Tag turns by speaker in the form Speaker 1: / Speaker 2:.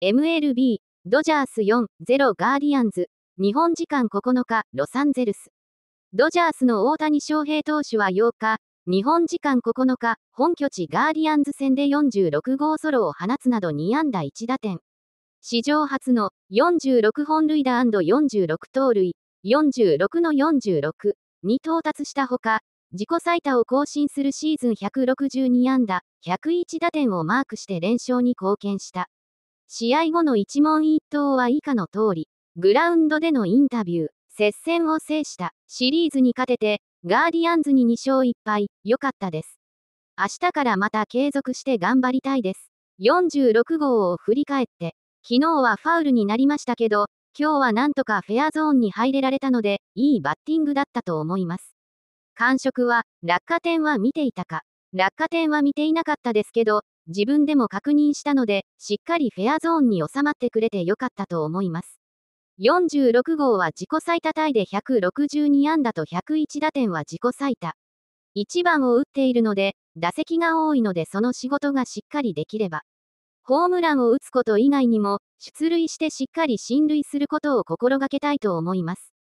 Speaker 1: MLB、ドジャース4-0ガーディアンズ、日本時間9日、ロサンゼルス。ドジャースの大谷翔平投手は8日、日本時間9日、本拠地ガーディアンズ戦で46号ソロを放つなど2安打1打点。史上初の46本塁打 &46 盗塁、46の46に到達したほか、自己最多を更新するシーズン162安打、101打点をマークして連勝に貢献した。試合後の一問一答は以下の通り、グラウンドでのインタビュー、接戦を制した、シリーズに勝てて、ガーディアンズに2勝1敗、良かったです。明日からまた継続して頑張りたいです。46号を振り返って、昨日はファウルになりましたけど、今日はなんとかフェアゾーンに入れられたので、いいバッティングだったと思います。感触は、落下点は見ていたか？落下点は見ていなかったですけど、自分でも確認したので、しっかりフェアゾーンに収まってくれてよかったと思います。46号は自己最多タイで162安打と101打点は自己最多。1番を打っているので、打席が多いのでその仕事がしっかりできれば。ホームランを打つこと以外にも、出塁してしっかり進塁することを心がけたいと思います。